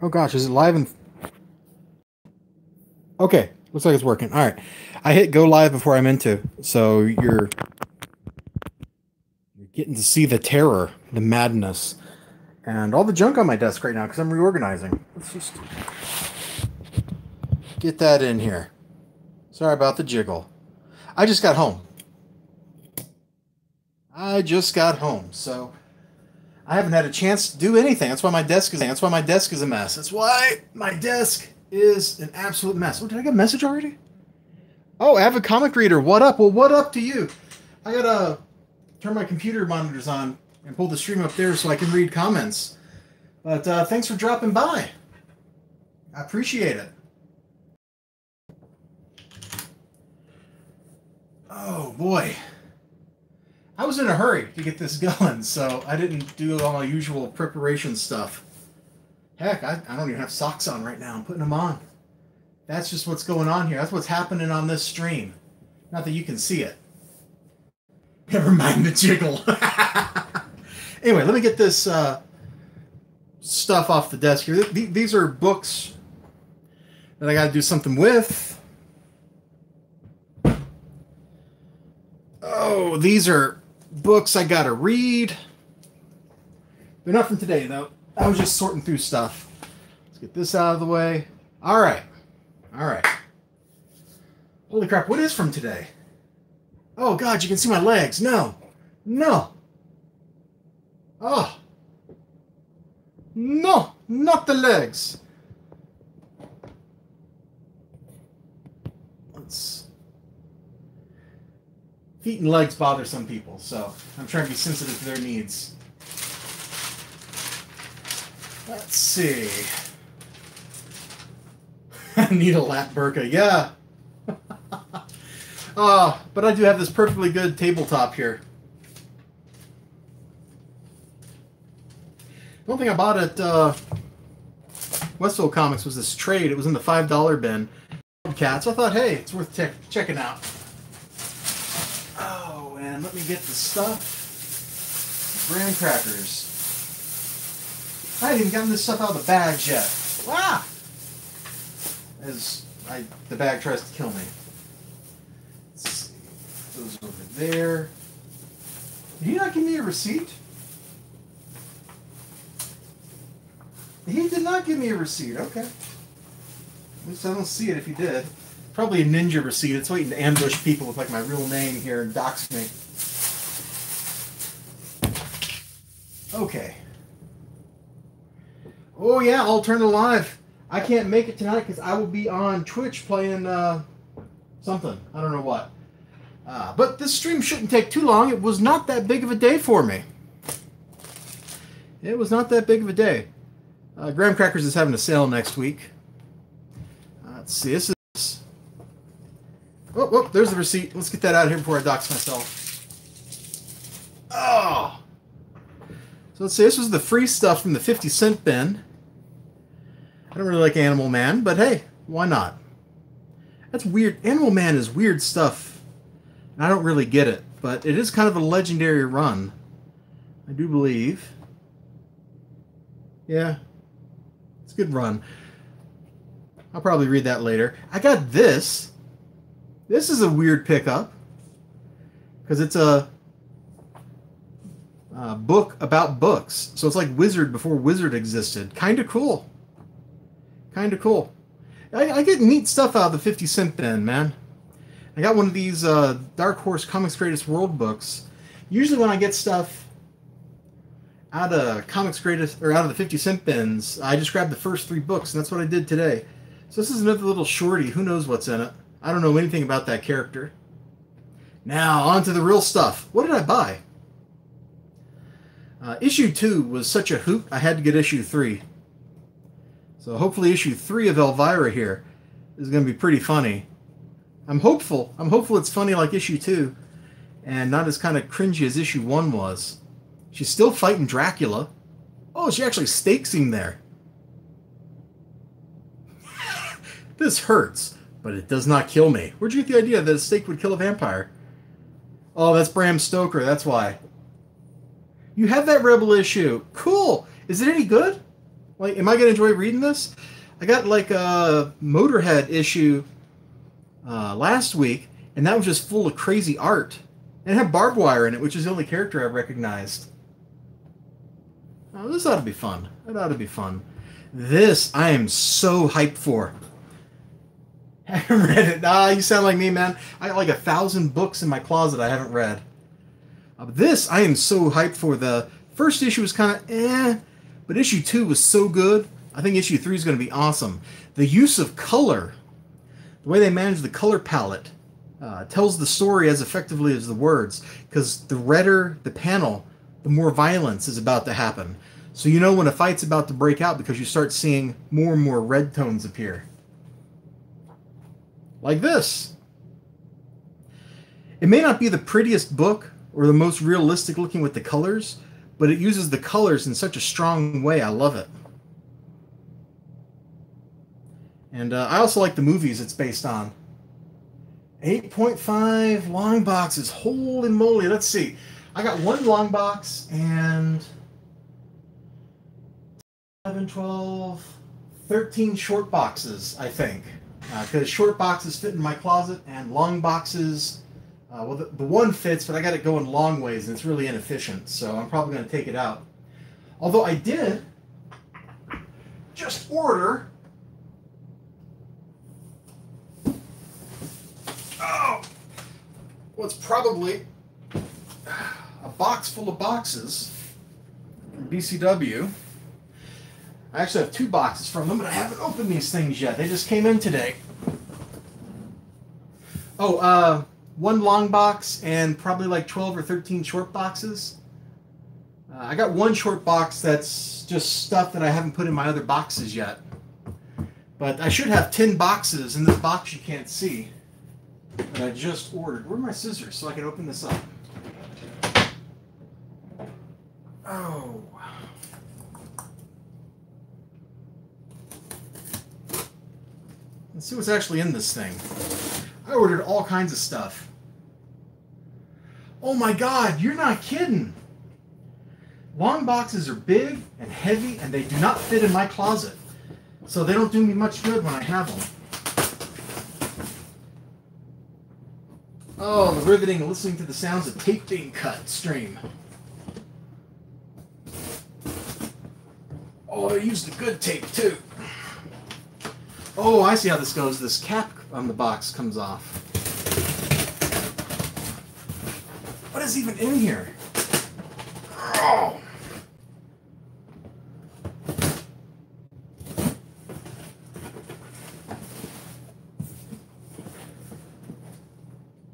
Oh gosh, is it live and Okay, looks like it's working. All right. I hit go live before I meant to. So you're you're getting to see the terror, the madness, and all the junk on my desk right now because I'm reorganizing. Let's just get that in here. Sorry about the jiggle. I just got home. I just got home, so I haven't had a chance to do anything. That's why my desk is that's why my desk is a mess. That's why my desk is an absolute mess. Oh, did I get a message already? Oh, avid comic reader, what up? Well, what up to you? I gotta turn my computer monitors on and pull the stream up there so I can read comments. But uh, thanks for dropping by. I appreciate it. Oh boy. I was in a hurry to get this going, so I didn't do all my usual preparation stuff. Heck, I, I don't even have socks on right now. I'm putting them on. That's just what's going on here. That's what's happening on this stream. Not that you can see it. Never mind the jiggle. anyway, let me get this uh, stuff off the desk here. These are books that I got to do something with. Oh, these are books I got to read. They're not from today, though. I was just sorting through stuff. Let's get this out of the way. All right. All right. Holy crap, what is from today? Oh, God, you can see my legs. No. No. Oh. No, not the legs. Let's. Feet and legs bother some people, so I'm trying to be sensitive to their needs. Let's see. I need a lap burka, Yeah. uh, but I do have this perfectly good tabletop here. One thing I bought at uh, Westville Comics was this trade. It was in the $5 bin. Cat, so I thought, hey, it's worth checking out. And let me get the stuff. Graham crackers. I haven't even gotten this stuff out of the bags yet. Ah! As I, the bag tries to kill me. Let's see. Those over there. Did he not give me a receipt? He did not give me a receipt. Okay. At least I don't see it if he did. Probably a ninja receipt. It's waiting to ambush people with like my real name here and dox me. Okay. Oh yeah, it live. I can't make it tonight because I will be on Twitch playing uh, something. I don't know what. Uh, but this stream shouldn't take too long. It was not that big of a day for me. It was not that big of a day. Uh, Graham Crackers is having a sale next week. Uh, let's see. This is. Oh, oh, there's the receipt. Let's get that out of here before I dox myself. So let's see. This was the free stuff from the 50 cent bin. I don't really like Animal Man, but hey, why not? That's weird. Animal Man is weird stuff. And I don't really get it, but it is kind of a legendary run. I do believe. Yeah. It's a good run. I'll probably read that later. I got this. This is a weird pickup. Because it's a, a book about books. So it's like Wizard before Wizard existed. Kind of cool kind of cool. I, I, get neat stuff out of the 50 cent bin, man. I got one of these uh, Dark Horse Comics Greatest World books. Usually when I get stuff out of Comics Greatest or out of the 50 cent bins, I just grab the first three books, and that's what I did today. So this is another little shorty. Who knows what's in it? I don't know anything about that character. Now, on to the real stuff. What did I buy? Uh, issue 2 was such a hoot, I had to get issue 3. So hopefully issue three of Elvira here is going to be pretty funny. I'm hopeful. I'm hopeful it's funny like issue two, and not as kind of cringy as issue one was. She's still fighting Dracula. Oh, she actually stakes him there. this hurts, but it does not kill me. Where'd you get the idea that a stake would kill a vampire? Oh, that's Bram Stoker. That's why. You have that Rebel issue. Cool. Is it any good? Like, am I going to enjoy reading this? I got like a Motorhead issue uh, last week, and that was just full of crazy art. And it had Barb Wire in it, which is the only character I've recognized. Oh, this ought to be fun. It ought to be fun. This I am so hyped for. I haven't read it. Ah, you sound like me, man. I got like a thousand books in my closet I haven't read. Uh, this I am so hyped for. The first issue was kind of eh, but issue two was so good. I think issue three is going to be awesome. The use of color, the way they manage the color palette, uh, tells the story as effectively as the words. Because the redder the panel, the more violence is about to happen. So you know when a fight's about to break out because you start seeing more and more red tones appear. Like this. It may not be the prettiest book or the most realistic looking with the colors, but it uses the colors in such a strong way. I love it. And uh, I also like the movies it's based on. 8.5 long boxes. Holy moly. Let's see. I got one long box and 11, 12, 13 short boxes, I think. Because uh, short boxes fit in my closet and long boxes, uh, well, the, the one fits, but I got it going long ways and it's really inefficient. So I'm probably going to take it out. Although I did just order oh, what's probably a box full of boxes from BCW. I actually have two boxes from them, but I haven't opened these things yet. They just came in today. Oh, uh, one long box and probably like 12 or 13 short boxes. Uh, I got one short box that's just stuff that I haven't put in my other boxes yet. But I should have 10 boxes in this box you can't see that I just ordered. Where are my scissors so I can open this up? Oh. Let's see what's actually in this thing. I ordered all kinds of stuff. Oh my god, you're not kidding. Long boxes are big and heavy and they do not fit in my closet. So they don't do me much good when I have them. Oh, the riveting listening to the sounds of tape being cut stream. Oh, they used the good tape too. Oh, I see how this goes. This cap on the box comes off. Is even in here? Oh.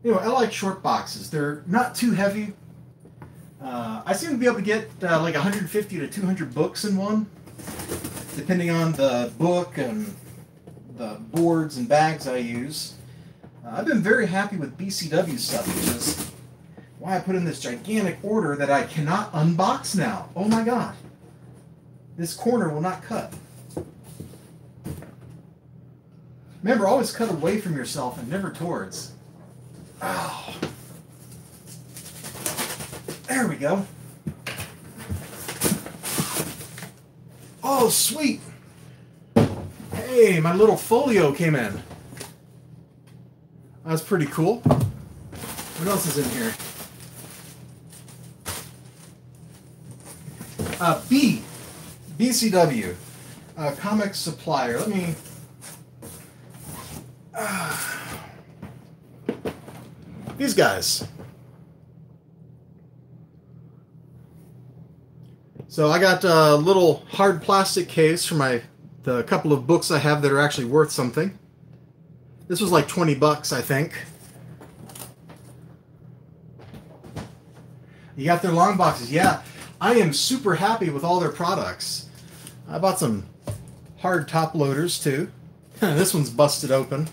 I like short boxes. They're not too heavy. Uh, I seem to be able to get uh, like 150 to 200 books in one, depending on the book and the boards and bags I use. Uh, I've been very happy with BCW stuff, is why I put in this gigantic order that I cannot unbox now. Oh my god. This corner will not cut. Remember, always cut away from yourself and never towards. Oh. There we go. Oh, sweet. Hey, my little folio came in. That's pretty cool. What else is in here? Uh, B. BCW. Uh, comic supplier. Let me... Uh, these guys. So I got a little hard plastic case for my the couple of books I have that are actually worth something. This was like 20 bucks, I think. You got their long boxes. Yeah, I am super happy with all their products. I bought some hard top loaders too. this one's busted open.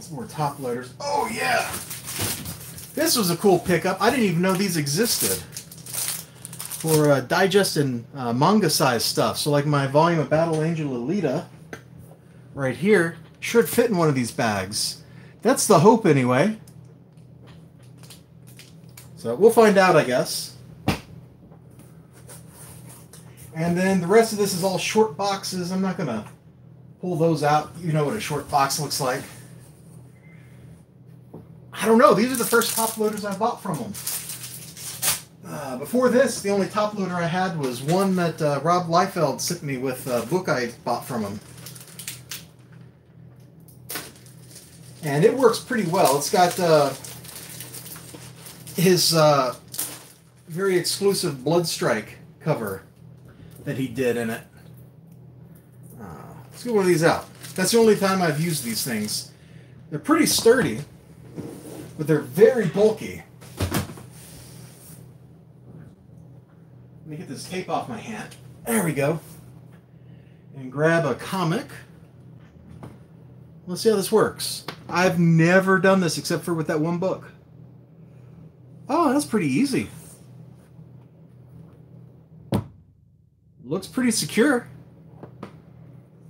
Some more top loaders. Oh yeah! This was a cool pickup. I didn't even know these existed for uh, digest and uh, manga size stuff. So like my volume of Battle Angel Alita right here should fit in one of these bags. That's the hope anyway. So we'll find out, I guess. And then the rest of this is all short boxes. I'm not going to pull those out. You know what a short box looks like. I don't know. These are the first top loaders I bought from them. Uh, before this, the only top loader I had was one that uh, Rob Liefeld sent me with a book I bought from him. And it works pretty well. It's got uh, his uh, very exclusive Bloodstrike cover that he did in it. Uh, let's get one of these out. That's the only time I've used these things. They're pretty sturdy, but they're very bulky. Let me get this tape off my hand. There we go. And grab a comic. Let's see how this works. I've never done this except for with that one book. Oh, that's pretty easy. Looks pretty secure.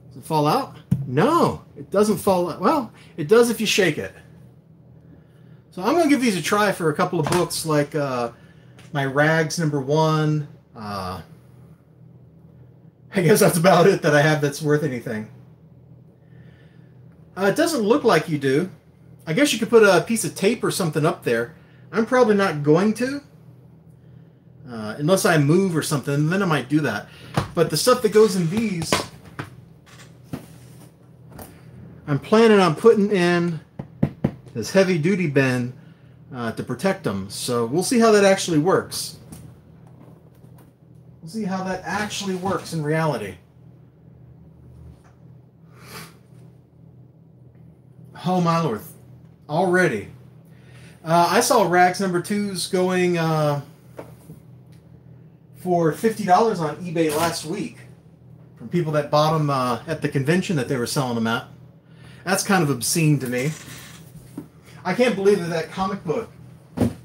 Does it fall out? No, it doesn't fall out. Well, it does if you shake it. So I'm going to give these a try for a couple of books like uh, my Rags number one. Uh, I guess that's about it that I have that's worth anything. Uh, it doesn't look like you do. I guess you could put a piece of tape or something up there. I'm probably not going to. Uh, unless I move or something, then I might do that. But the stuff that goes in these, I'm planning on putting in this heavy duty bin uh, to protect them. So we'll see how that actually works. We'll see how that actually works in reality. Oh my lord. Already. Uh, I saw Rags number twos going uh, for $50 on eBay last week from people that bought them uh, at the convention that they were selling them at. That's kind of obscene to me. I can't believe that that comic book,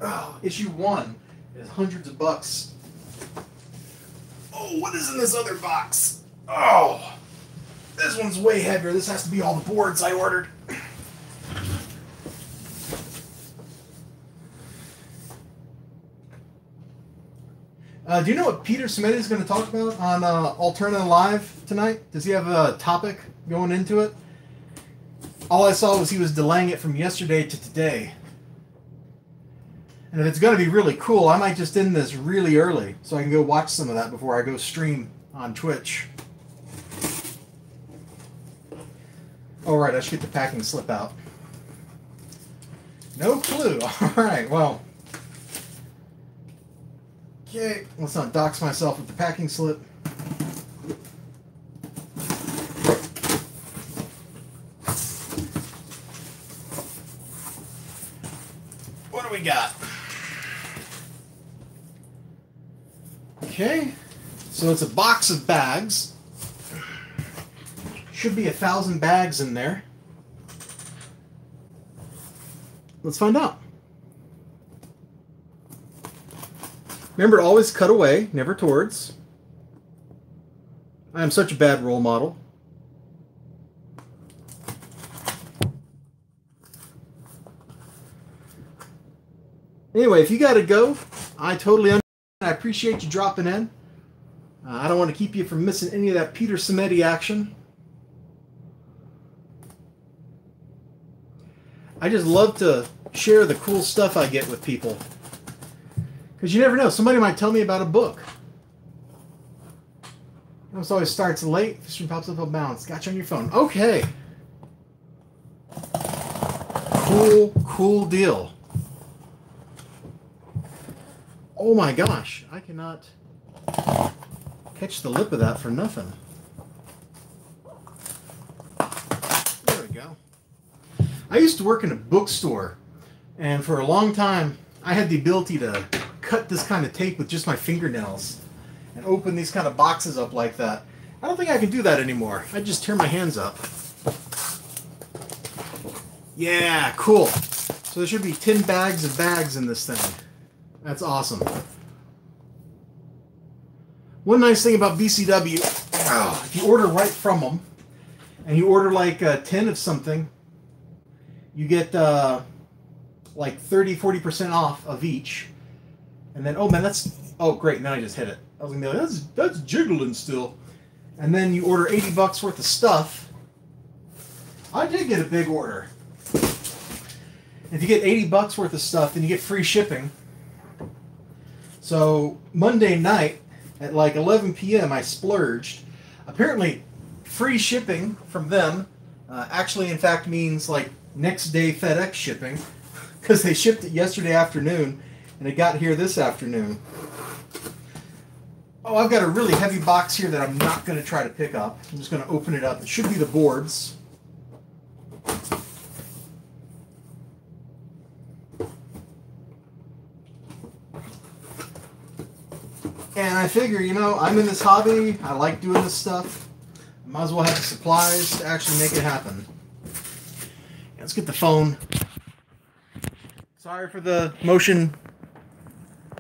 oh, issue one, is hundreds of bucks. Oh, what is in this other box? Oh, this one's way heavier. This has to be all the boards I ordered. Uh, do you know what Peter Simeti is going to talk about on uh, Alterna Live tonight? Does he have a topic going into it? All I saw was he was delaying it from yesterday to today. And if it's going to be really cool, I might just end this really early so I can go watch some of that before I go stream on Twitch. All right, I should get the packing slip out. No clue. All right, well. Okay, let's not dox myself with the packing slip. What do we got? Okay, so it's a box of bags. Should be a thousand bags in there. Let's find out. Remember to always cut away, never towards. I am such a bad role model. Anyway, if you got to go, I totally understand. I appreciate you dropping in. Uh, I don't want to keep you from missing any of that Peter Simeti action. I just love to share the cool stuff I get with people. Because you never know. Somebody might tell me about a book. It always starts late. Fishing pops up a bounce. Got you on your phone. Okay. Cool, cool deal. Oh my gosh. I cannot catch the lip of that for nothing. There we go. I used to work in a bookstore, and for a long time, I had the ability to cut this kind of tape with just my fingernails and open these kind of boxes up like that. I don't think I can do that anymore. I just tear my hands up. Yeah, cool. So there should be 10 bags of bags in this thing. That's awesome. One nice thing about BCW, oh, if you order right from them, and you order like uh, 10 of something, you get uh, like 30 40% off of each And then, oh man, that's oh great. Now I just hit it. I was gonna be like, that's that's jiggling still. And then you order 80 bucks worth of stuff. I did get a big order. If you get 80 bucks worth of stuff, then you get free shipping. So Monday night at like 11 p.m., I splurged. Apparently, free shipping from them uh, actually, in fact, means like next day FedEx shipping because they shipped it yesterday afternoon and it got here this afternoon. Oh, I've got a really heavy box here that I'm not going to try to pick up. I'm just going to open it up. It should be the boards. And I figure, you know, I'm in this hobby. I like doing this stuff. Might as well have the supplies to actually make it happen. Let's get the phone. Sorry for the motion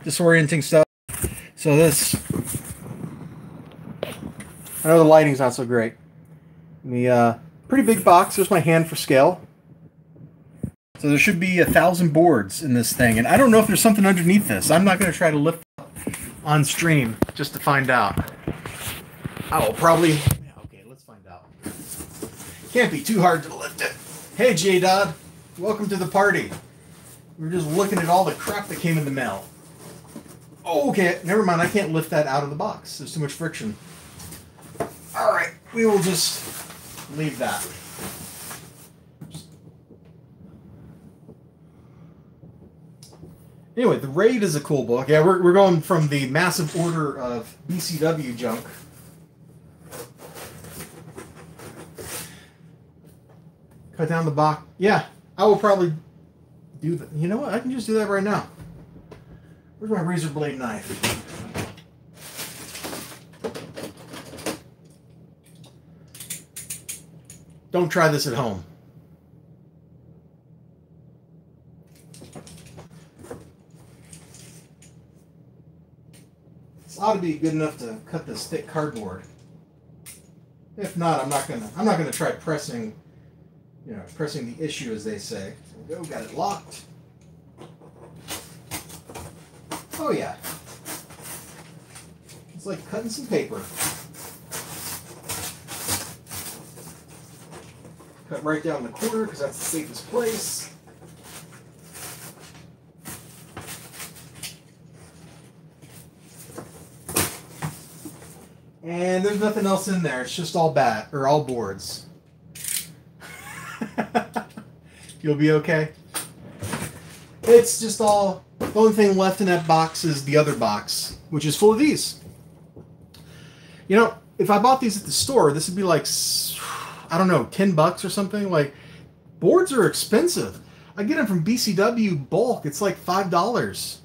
disorienting stuff. So this, I know the lighting's not so great. The uh, pretty big box. There's my hand for scale. So there should be a thousand boards in this thing, and I don't know if there's something underneath this. I'm not going to try to lift on stream just to find out. I will probably. Okay, let's find out. Can't be too hard to lift it. Hey, J Dodd, welcome to the party. We are just looking at all the crap that came in the mail. Oh, okay, never mind. I can't lift that out of the box. There's too much friction. All right, we will just leave that. Anyway, The Raid is a cool book. Yeah, we're, we're going from the massive order of BCW junk. Cut down the box. Yeah, I will probably do that. You know what? I can just do that right now. Where's my razor blade knife? Don't try this at home. This ought to be good enough to cut this thick cardboard. If not, I'm not gonna I'm not gonna try pressing, you know, pressing the issue as they say. There we go, got it locked. Oh yeah. It's like cutting some paper. Cut right down the corner because that's the safest place. And there's nothing else in there. It's just all bat or all boards. You'll be okay. It's just all. The only thing left in that box is the other box, which is full of these. You know, if I bought these at the store, this would be like, I don't know, 10 bucks or something. Like, boards are expensive. I get them from BCW bulk. It's like $5.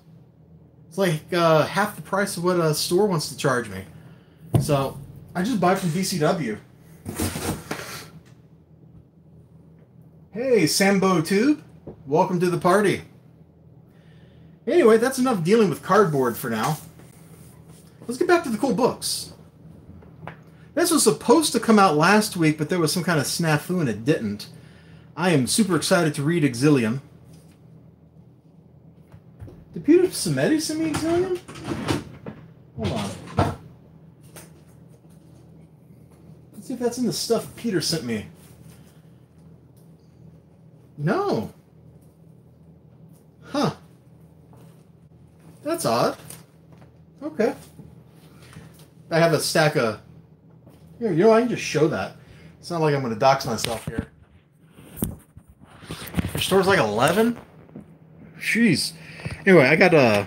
It's like uh, half the price of what a store wants to charge me. So I just buy from BCW. Hey, Sambo Tube. Welcome to the party. Anyway, that's enough dealing with cardboard for now. Let's get back to the cool books. This was supposed to come out last week, but there was some kind of snafu and it didn't. I am super excited to read Exilium. Did Peter send me Exilium? Hold on. Let's see if that's in the stuff Peter sent me. No. That's odd. Okay. I have a stack of. You know, I can just show that. It's not like I'm going to dox myself here. Your store's like 11? Jeez. Anyway, I got Uh,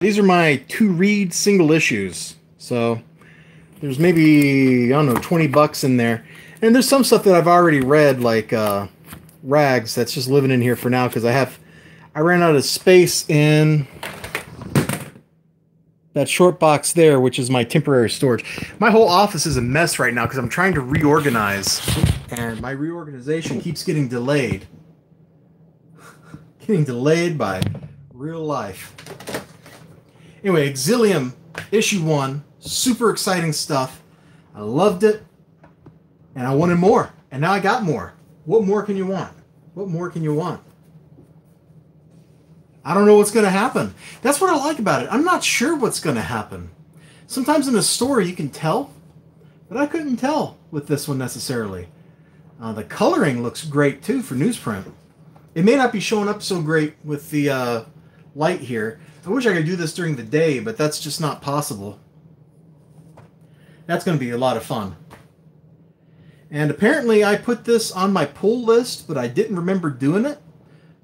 these are my two read single issues. So there's maybe, I don't know, 20 bucks in there. And there's some stuff that I've already read, like uh, Rags, that's just living in here for now because I have, I ran out of space in that short box there, which is my temporary storage. My whole office is a mess right now because I'm trying to reorganize, and my reorganization keeps getting delayed. getting delayed by real life. Anyway, Exilium, issue one, Super exciting stuff. I loved it, and I wanted more, and now I got more. What more can you want? What more can you want? I don't know what's going to happen. That's what I like about it. I'm not sure what's going to happen. Sometimes in a story you can tell, but I couldn't tell with this one necessarily. Uh, the coloring looks great too for newsprint. It may not be showing up so great with the uh, light here. I wish I could do this during the day, but that's just not possible. That's going to be a lot of fun. And apparently I put this on my pull list, but I didn't remember doing it.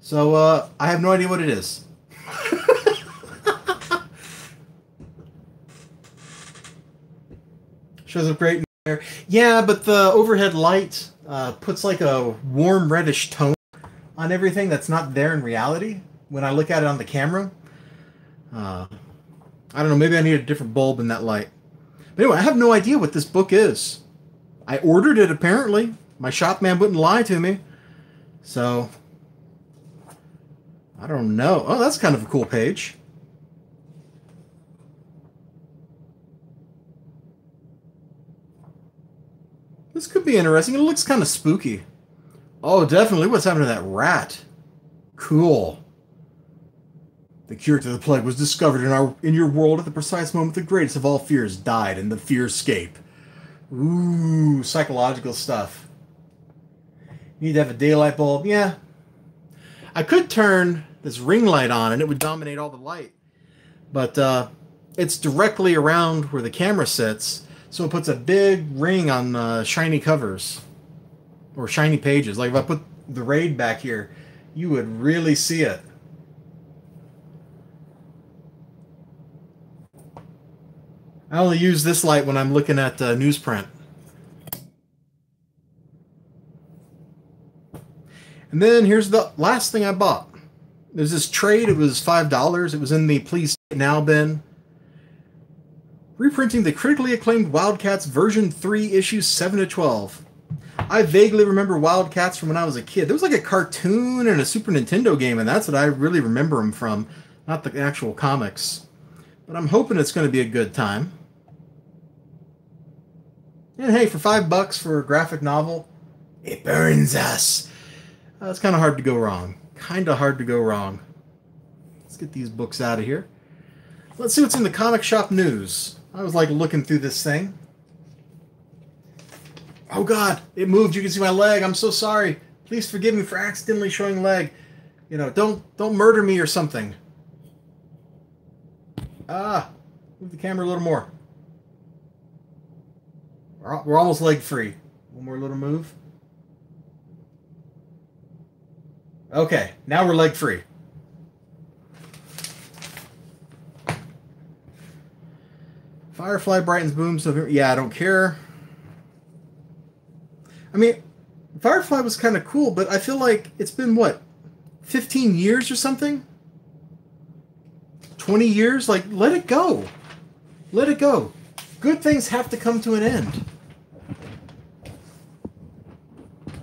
So uh, I have no idea what it is. Shows up great in there. Yeah, but the overhead light uh, puts like a warm reddish tone on everything that's not there in reality when I look at it on the camera. Uh, I don't know, maybe I need a different bulb in that light. But anyway, I have no idea what this book is. I ordered it apparently. My shop man wouldn't lie to me. So I don't know. Oh, that's kind of a cool page. This could be interesting. It looks kind of spooky. Oh, definitely. What's happened to that rat? Cool. The cure to the plague was discovered in our in your world at the precise moment the greatest of all fears died and the fear escape. Ooh, psychological stuff. You need to have a daylight bulb. Yeah. I could turn this ring light on and it would dominate all the light. But uh, it's directly around where the camera sits, so it puts a big ring on the shiny covers or shiny pages. Like if I put the raid back here, you would really see it. I only use this light when I'm looking at uh, newsprint. And then here's the last thing I bought. There's this trade. It was five dollars. It was in the Please Now bin. Reprinting the critically acclaimed Wildcats version three, issues seven to twelve. I vaguely remember Wildcats from when I was a kid. There was like a cartoon and a Super Nintendo game, and that's what I really remember them from, not the actual comics. But I'm hoping it's going to be a good time. And hey, for five bucks for a graphic novel, it burns us. Uh, it's kind of hard to go wrong. Kind of hard to go wrong. Let's get these books out of here. Let's see what's in the comic shop news. I was like looking through this thing. Oh God, it moved. You can see my leg. I'm so sorry. Please forgive me for accidentally showing leg. You know, don't don't murder me or something. Ah, move the camera a little more. We're, we're almost leg free. One more little move. Okay, now we're leg free. Firefly brightens booms. of Yeah, I don't care. I mean, Firefly was kind of cool, but I feel like it's been what, 15 years or something? 20 years? Like, let it go. Let it go. Good things have to come to an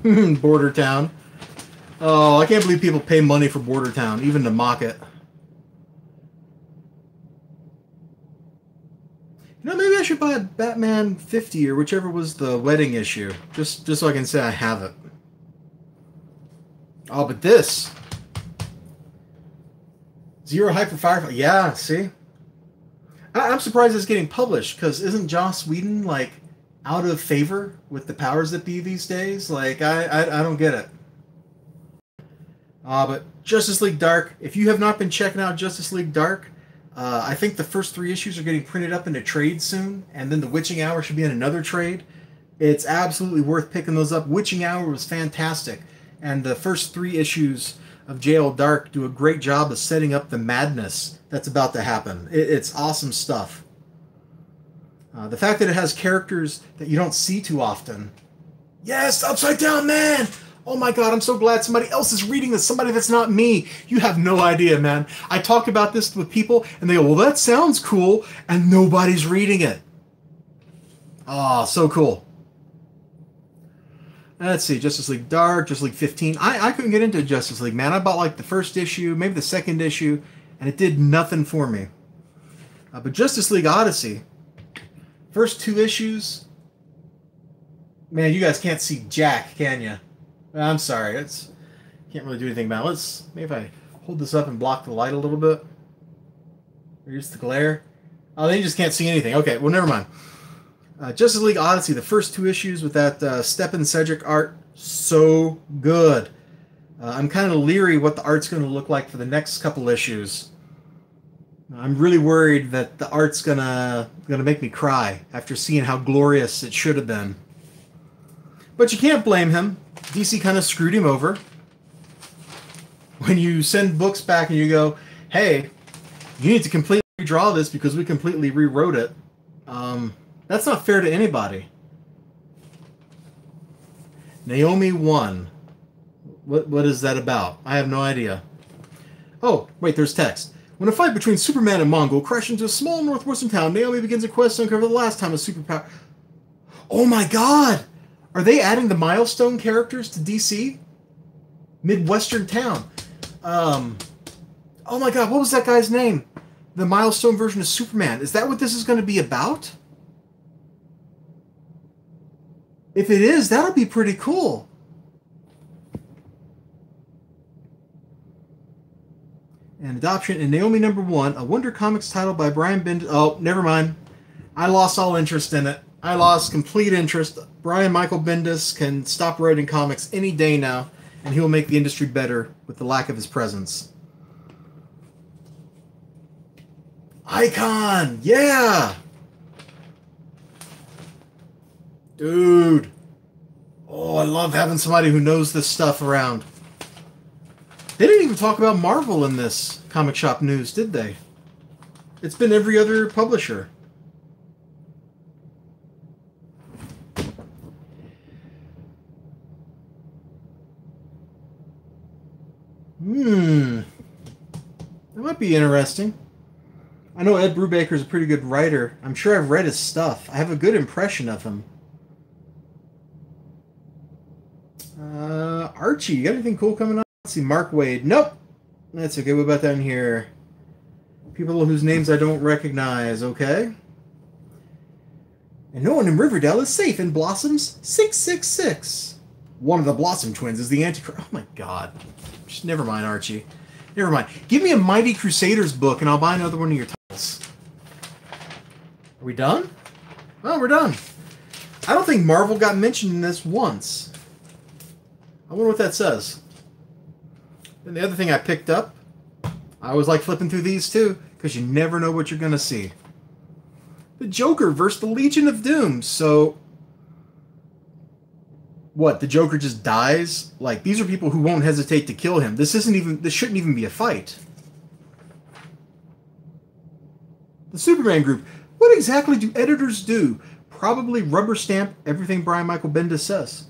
end. Border Town. Oh, I can't believe people pay money for Border Town, even to mock it. You know, maybe I should buy a Batman 50 or whichever was the wedding issue, just just so I can say I have it. Oh, but this Zero Hyper Firefly. Yeah, see, I, am surprised it's getting published because isn't Joss Whedon like out of favor with the powers that be these days? Like, I I, I don't get it. Uh, but Justice League Dark, if you have not been checking out Justice League Dark, uh, I think the first three issues are getting printed up in a trade soon, and then the Witching Hour should be in another trade. It's absolutely worth picking those up. Witching Hour was fantastic, and the first three issues of JL Dark do a great job of setting up the madness that's about to happen. It, it's awesome stuff. Uh, the fact that it has characters that you don't see too often. Yes, Upside Down Man! Oh my god, I'm so glad somebody else is reading this, somebody that's not me. You have no idea, man. I talk about this with people and they go, well, that sounds cool, and nobody's reading it. Oh, so cool. Let's see, Justice League Dark, Justice League 15. I, I couldn't get into Justice League, man. I bought like the first issue, maybe the second issue, and it did nothing for me. Uh, but Justice League Odyssey, first two issues, man, you guys can't see Jack, can you? I'm sorry. It's can't really do anything about it. Let's maybe if I hold this up and block the light a little bit. Here's the glare. Oh, then you just can't see anything. Okay, well, never mind. Uh, Justice League Odyssey, the first two issues with that uh, Stjepan Šejić art, so good. Uh, I'm kind of leery what the art's going to look like for the next couple issues. I'm really worried that the art's gonna gonna make me cry after seeing how glorious it should have been. But you can't blame him. DC kind of screwed him over. When you send books back and you go, "Hey, you need to completely redraw this because we completely rewrote it," um, that's not fair to anybody. Naomi one. What what is that about? I have no idea. Oh, wait, there's text. When a fight between Superman and Mongul crashes into a small northwestern town, Naomi begins a quest to uncover the last time a superpower. Oh my god! Are they adding the milestone characters to DC? Midwestern town. Um. Oh my god, what was that guy's name? The milestone version of Superman. Is that what this is going to be about? If it is, that'll be pretty cool. and Adoption and Naomi Number One, a Wonder Comics title by Brian Bendis. Oh, never mind. I lost all interest in it. I lost complete interest. Brian Michael Bendis can stop writing comics any day now, and he will make the industry better with the lack of his presence. Icon! Yeah! Dude. Oh, I love having somebody who knows this stuff around. They didn't even talk about Marvel in this comic shop news, did they? It's been every other publisher. Hmm. That might be interesting. I know Ed Brubaker is a pretty good writer. I'm sure I've read his stuff. I have a good impression of him. Uh, Archie, you got anything cool coming up? Let's see, Mark Waid. Nope. That's okay. What about down here? People whose names I don't recognize, okay? And no one in Riverdale is safe in Blossom's 666. One of the Blossom twins is the Antichrist. Oh my god. Never mind, Archie. Never mind. Give me a Mighty Crusaders book and I'll buy another one of your titles. Are we done? Well, we're done. I don't think Marvel got mentioned in this once. I wonder what that says. And the other thing I picked up, I always like flipping through these too, because you never know what you're going to see. The Joker versus the Legion of Doom. So, what? The Joker just dies? Like, these are people who won't hesitate to kill him. This isn't even, this shouldn't even be a fight. The Superman group. What exactly do editors do? Probably rubber stamp everything Brian Michael Bendis says.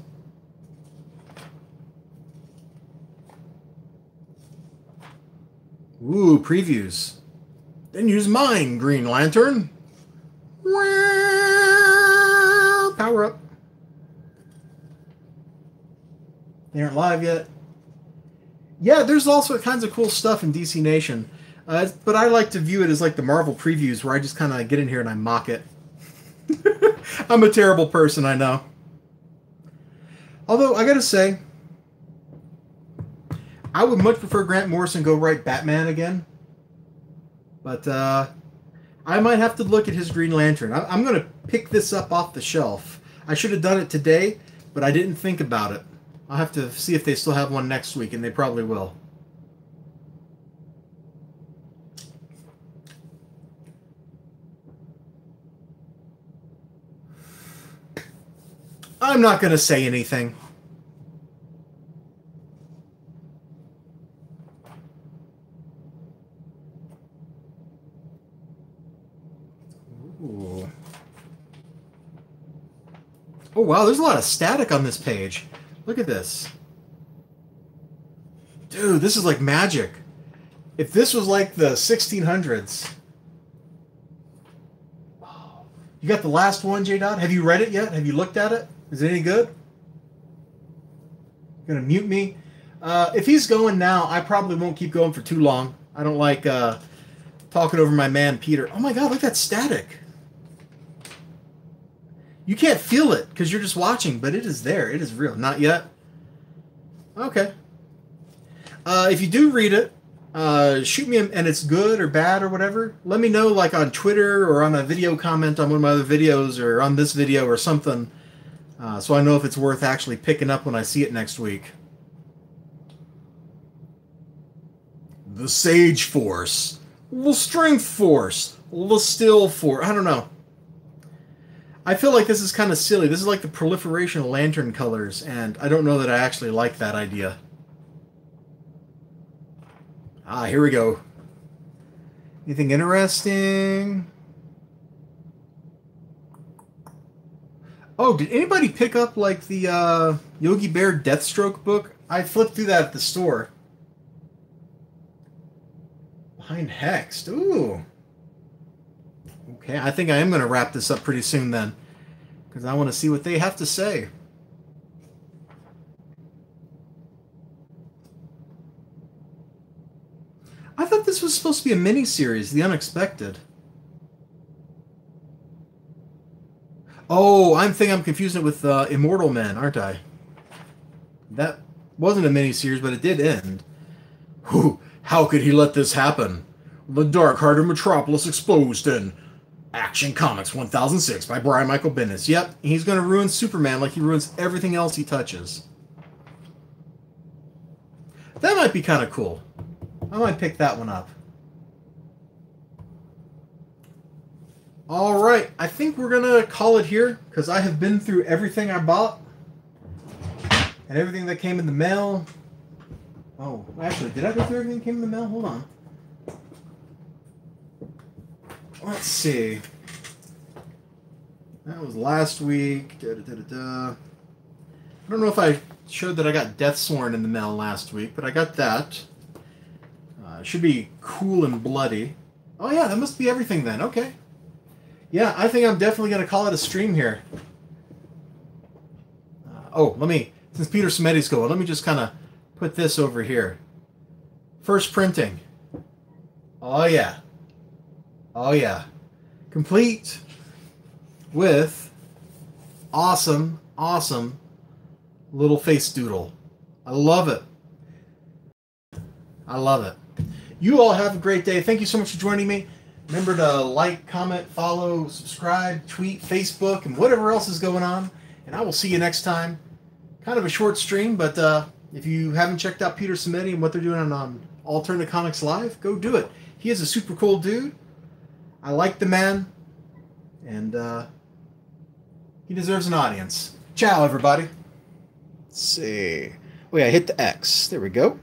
Ooh, previews. Then use mine, Green Lantern. Power up. They aren't live yet. Yeah, there's also kinds of cool stuff in DC Nation. Uh, but I like to view it as like the Marvel previews where I just kind of get in here and I mock it. I'm a terrible person, I know. Although, I gotta say, I would much prefer Grant Morrison go write Batman again. But uh, I might have to look at his Green Lantern. I, am going to pick this up off the shelf. I should have done it today, but I didn't think about it. I'll have to see if they still have one next week, and they probably will. I'm not going to say anything. Oh wow, there's a lot of static on this page. Look at this. Dude, this is like magic. If this was like the 1600s. You got the last one, J Dot? Have you read it yet? Have you looked at it? Is it any good? You're gonna mute me? Uh, if he's going now, I probably won't keep going for too long. I don't like uh, talking over my man Peter. Oh my god, look at that static. You can't feel it because you're just watching, but it is there. It is real. Not yet. Okay. Uh, if you do read it, uh, shoot me, and it's good or bad or whatever. Let me know, like on Twitter or on a video comment on one of my other videos or on this video or something, uh, so I know if it's worth actually picking up when I see it next week. The Sage Force, the Strength Force, the Still Force. I don't know. I feel like this is kind of silly. This is like the proliferation of lantern colors, and I don't know that I actually like that idea. Ah, here we go. Anything interesting? Oh, did anybody pick up like the uh, Yogi Bear Deathstroke book? I flipped through that at the store. Behind Hexed. Ooh. Okay, I think I am going to wrap this up pretty soon then. Because I want to see what they have to say. I thought this was supposed to be a mini series, The Unexpected. Oh, I'm thinking I'm confusing it with uh, Immortal Men, aren't I? That wasn't a mini series, but it did end. Whew, how could he let this happen? The Dark Heart of Metropolis exposed in Action Comics 1006 by Brian Michael Bendis. Yep, he's going to ruin Superman like he ruins everything else he touches. That might be kind of cool. I might pick that one up. All right, I think we're going to call it here because I have been through everything I bought and everything that came in the mail. Oh, actually, did I go through everything that came in the mail? Hold on. Let's see. That was last week. Da, da, da, I don't know if I showed that I got Deathsworn in the mail last week, but I got that. Uh, should be cool and bloody. Oh yeah, that must be everything then. Okay. Yeah, I think I'm definitely going to call it a stream here. Uh, oh, let me, since Peter Simeti's going, let me just kind of put this over here. First printing. Oh yeah. Oh yeah. Complete with awesome, awesome little face doodle. I love it. I love it. You all have a great day. Thank you so much for joining me. Remember to like, comment, follow, subscribe, tweet, Facebook, and whatever else is going on. And I will see you next time. Kind of a short stream, but uh, if you haven't checked out Peter Simeti and what they're doing on um, Alterna Comics Live, go do it. He is a super cool dude. I like the man, and uh, he deserves an audience. Ciao, everybody. Let's see. Oh yeah, I hit the X. There we go.